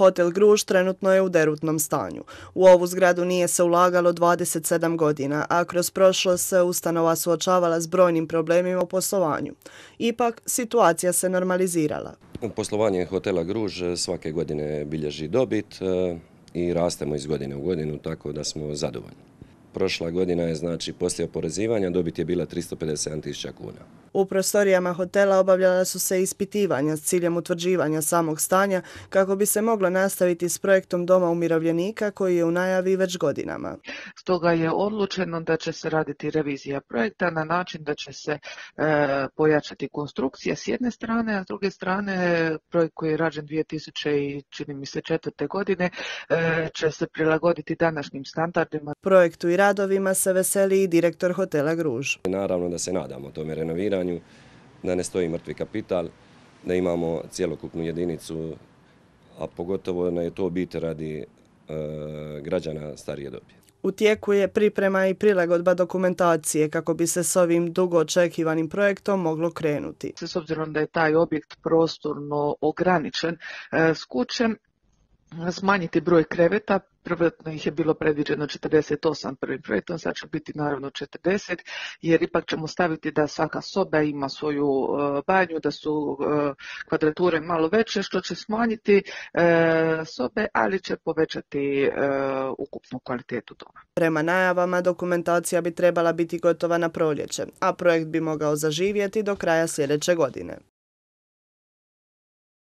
Hotel Gruž trenutno je u derutnom stanju. U ovu zgradu nije se ulagalo 27 godina, a kroz prošlost se ustanova suočavala s brojnim problemima u poslovanju. Ipak, situacija se normalizirala. Poslovanje hotela Gruž svake godine bilježi dobit e, i rastemo iz godine u godinu, tako da smo zadovoljni. Prošla godina je znači poslije oporezivanja dobit je bila 357.000 kuna. U prostorijama hotela obavljala su se ispitivanja s ciljem utvrđivanja samog stanja kako bi se moglo nastaviti s projektom Doma umirovljenika koji je u najavi već godinama. Stoga je odlučeno da će se raditi revizija projekta na način da će se e, pojačati konstrukcija s jedne strane, a s druge strane projekt koji je rađen 2000 i čini mi se četvrte godine e, će se prilagoditi današnjim standardima. Projektu i radovima se veseli i direktor hotela Gruž. Naravno da se nadamo tome renoviranju, da ne stoji mrtvi kapital, da imamo cjelokupnu jedinicu, a pogotovo da je to biti radi e, građana starije dobi. U tijeku je priprema i prilagodba dokumentacije kako bi se s ovim dugo očekivanim projektom moglo krenuti. S obzirom da je taj objekt prostorno ograničen e, s kućem, smanjiti broj kreveta, prvotno ih je bilo predviđeno 48 prvim projektom, sad će biti naravno 40, jer ipak ćemo staviti da svaka soba ima svoju e, banju, da su e, kvadrature malo veće, što će smanjiti e, sobe, ali će povećati ukupnu kvalitetu doma. Prema najavama dokumentacija bi trebala biti gotova na proljeće, a projekt bi mogao zaživjeti do kraja sljedeće godine.